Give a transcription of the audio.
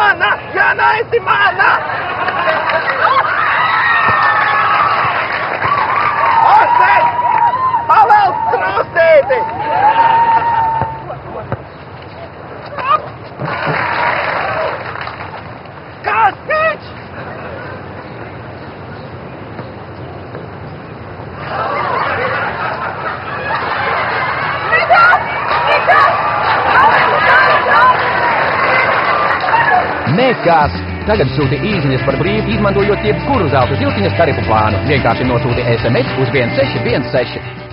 semana, gana the man. Nekas! Tagad sūti īsiņas par brīvu, izmantojot jebkuru zelta ziltiņas tarifu plānu. Vienkārši nosūti SMS uz 1616.